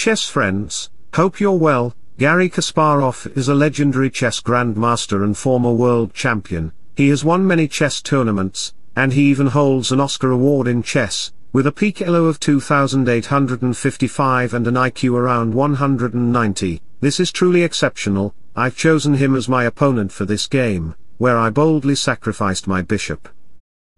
chess friends, hope you're well, Garry Kasparov is a legendary chess grandmaster and former world champion, he has won many chess tournaments, and he even holds an Oscar award in chess, with a peak elo of 2855 and an IQ around 190, this is truly exceptional, I've chosen him as my opponent for this game, where I boldly sacrificed my bishop.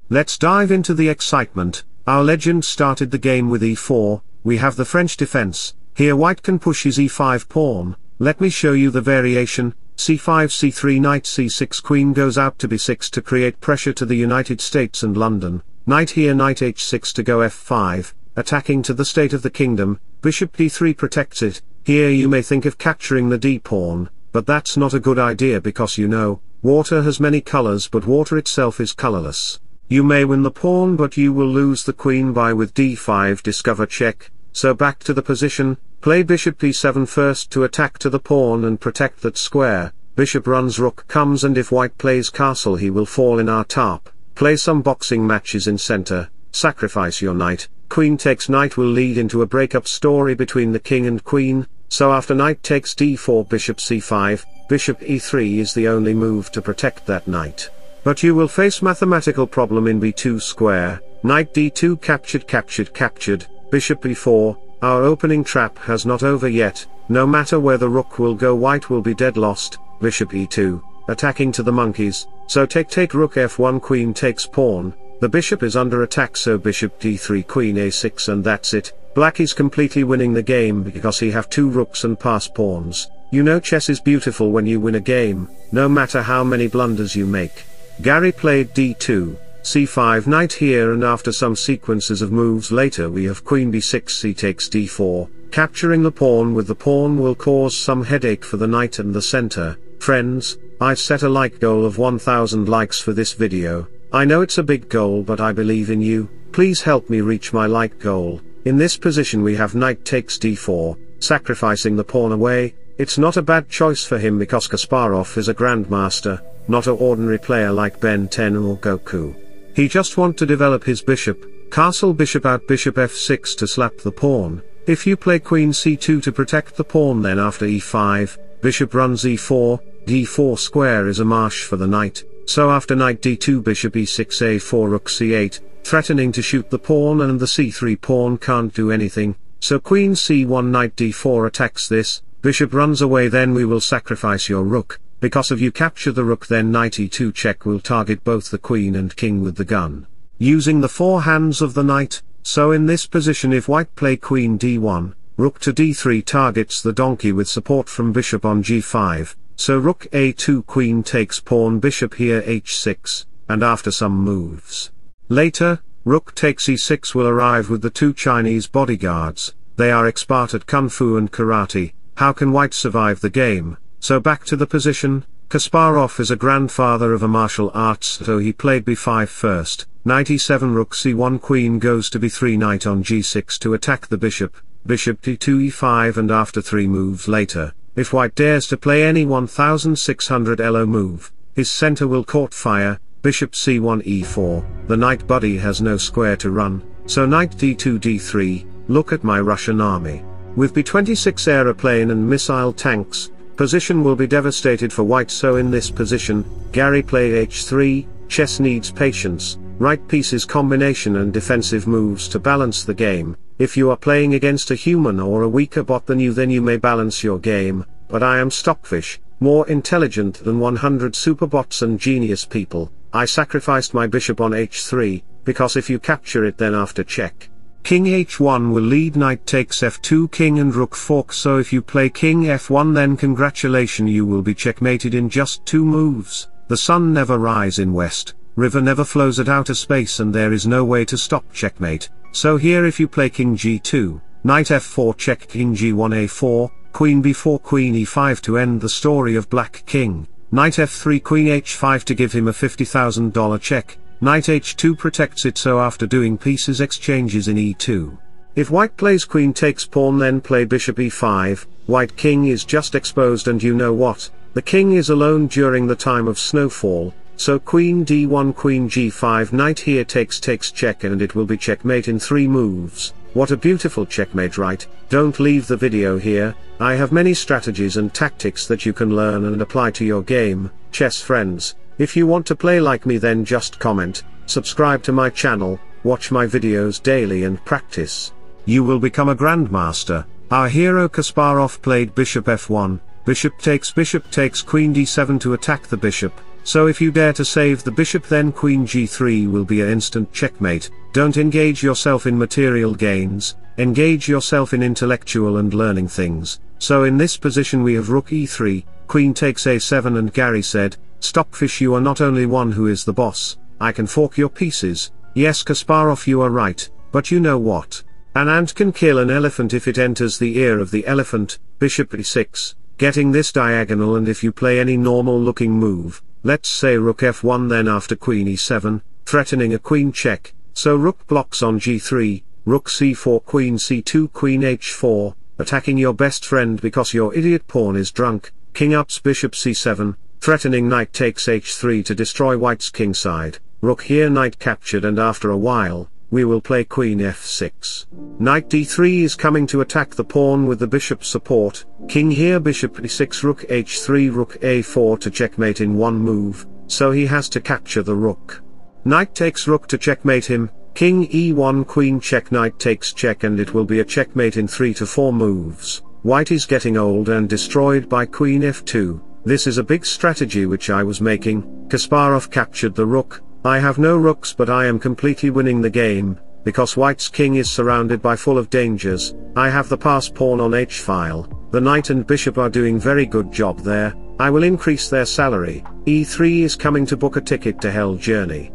Let's dive into the excitement, our legend started the game with e4, we have the French defense, here white can push his e5 pawn, let me show you the variation, c5 c3 knight c6 queen goes out to b6 to create pressure to the United States and London, knight here knight h6 to go f5, attacking to the state of the kingdom, bishop d3 protects it, here you may think of capturing the d-pawn, but that's not a good idea because you know, water has many colors but water itself is colorless. You may win the pawn but you will lose the queen by with d5 discover check, so back to the position, play bishop b7 first to attack to the pawn and protect that square, bishop runs rook comes and if white plays castle he will fall in our top, play some boxing matches in center, sacrifice your knight, queen takes knight will lead into a breakup story between the king and queen, so after knight takes d4 bishop c5, bishop e3 is the only move to protect that knight. But you will face mathematical problem in b2 square, knight d2 captured captured captured, bishop e4, our opening trap has not over yet, no matter where the rook will go white will be dead lost, bishop e2, attacking to the monkeys, so take take rook f1 queen takes pawn, the bishop is under attack so bishop d3 queen a6 and that's it, black is completely winning the game because he have two rooks and pass pawns, you know chess is beautiful when you win a game, no matter how many blunders you make. Garry played d2, c5 knight here and after some sequences of moves later we have queen b6 c takes d4, capturing the pawn with the pawn will cause some headache for the knight and the center, friends, I've set a like goal of 1000 likes for this video, I know it's a big goal but I believe in you, please help me reach my like goal, in this position we have knight takes d4, sacrificing the pawn away, it's not a bad choice for him because Kasparov is a grandmaster, not a ordinary player like Ben 10 or Goku. He just want to develop his bishop, castle bishop out bishop f6 to slap the pawn, if you play queen c2 to protect the pawn then after e5, bishop runs e4, d4 square is a marsh for the knight, so after knight d2 bishop e6 a4 rook c8, threatening to shoot the pawn and the c3 pawn can't do anything, so queen c1 knight d4 attacks this, bishop runs away then we will sacrifice your rook, because if you capture the rook then knight e2 check will target both the queen and king with the gun. Using the four hands of the knight, so in this position if white play queen d1, rook to d3 targets the donkey with support from bishop on g5, so rook a2 queen takes pawn bishop here h6, and after some moves. Later, rook takes e6 will arrive with the two Chinese bodyguards, they are expert at kung fu and karate, how can white survive the game? So back to the position, Kasparov is a grandfather of a martial arts so he played b5 first, knight e7 rook c1 queen goes to b3 knight on g6 to attack the bishop, bishop d2 e5 and after three moves later, if white dares to play any 1600 elo move, his center will caught fire, bishop c1 e4, the knight buddy has no square to run, so knight d2 d3, look at my Russian army. With B-26 aeroplane and missile tanks, Position will be devastated for white so in this position, Garry play h3, chess needs patience, right pieces combination and defensive moves to balance the game, if you are playing against a human or a weaker bot than you then you may balance your game, but I am Stockfish, more intelligent than 100 superbots and genius people, I sacrificed my bishop on h3, because if you capture it then after check, King h1 will lead knight takes f2 king and rook fork so if you play king f1 then congratulation you will be checkmated in just two moves, the sun never rise in west, river never flows at outer space and there is no way to stop checkmate, so here if you play king g2, knight f4 check king g1 a4, queen b4 queen e5 to end the story of black king, knight f3 queen h5 to give him a $50,000 check, Knight h2 protects it so after doing pieces exchanges in e2. If white plays queen takes pawn then play bishop e5, white king is just exposed and you know what, the king is alone during the time of snowfall, so queen d1 queen g5 knight here takes takes check and it will be checkmate in three moves, what a beautiful checkmate right, don't leave the video here, I have many strategies and tactics that you can learn and apply to your game, chess friends, if you want to play like me then just comment, subscribe to my channel, watch my videos daily and practice. You will become a grandmaster, our hero Kasparov played bishop f1, bishop takes bishop takes queen d7 to attack the bishop, so if you dare to save the bishop then queen g3 will be a instant checkmate, don't engage yourself in material gains, engage yourself in intellectual and learning things, so in this position we have rook e3, queen takes a7 and Garry said, Stockfish you are not only one who is the boss, I can fork your pieces, yes Kasparov you are right, but you know what? An ant can kill an elephant if it enters the ear of the elephant, bishop e6, getting this diagonal and if you play any normal looking move, let's say rook f1 then after queen e7, threatening a queen check, so rook blocks on g3, rook c4 queen c2 queen h4, attacking your best friend because your idiot pawn is drunk, king ups bishop c7, threatening knight takes h3 to destroy white's kingside, rook here knight captured and after a while, we will play queen f6. Knight d3 is coming to attack the pawn with the bishop support, king here bishop e6 rook h3 rook a4 to checkmate in one move, so he has to capture the rook. Knight takes rook to checkmate him, king e1 queen check knight takes check and it will be a checkmate in 3 to 4 moves. White is getting old and destroyed by queen f2, this is a big strategy which I was making, Kasparov captured the rook, I have no rooks but I am completely winning the game, because white's king is surrounded by full of dangers, I have the pass pawn on h-file, the knight and bishop are doing very good job there, I will increase their salary, e3 is coming to book a ticket to hell journey.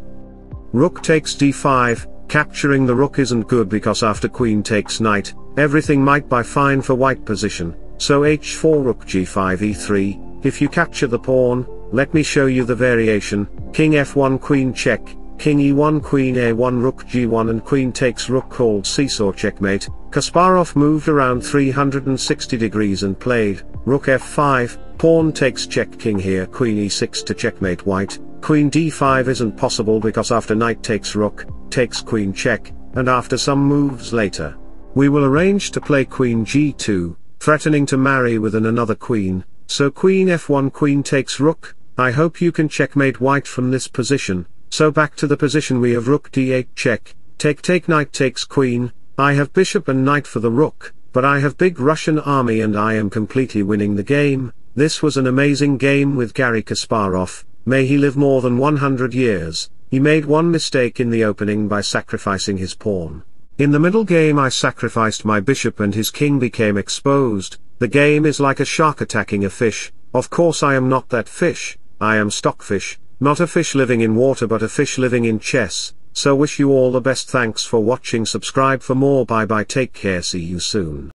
Rook takes d5, capturing the rook isn't good because after queen takes knight, everything might be fine for white position, so h4 rook g5 e3, if you capture the pawn, let me show you the variation, king f1 queen check, king e1 queen a1 rook g1 and queen takes rook called seesaw checkmate, Kasparov moved around 360 degrees and played, rook f5, pawn takes check. King here queen e6 to checkmate white, queen d5 isn't possible because after knight takes rook, takes queen check, and after some moves later. We will arrange to play queen g2, threatening to marry with an another queen, so queen f1 queen takes rook, I hope you can checkmate white from this position, so back to the position we have rook d8 check, take take knight takes queen, I have bishop and knight for the rook, but I have big Russian army and I am completely winning the game, this was an amazing game with Garry Kasparov, may he live more than 100 years, he made one mistake in the opening by sacrificing his pawn. In the middle game I sacrificed my bishop and his king became exposed, the game is like a shark attacking a fish, of course I am not that fish, I am Stockfish, not a fish living in water but a fish living in chess, so wish you all the best. Thanks for watching. Subscribe for more. Bye bye. Take care. See you soon.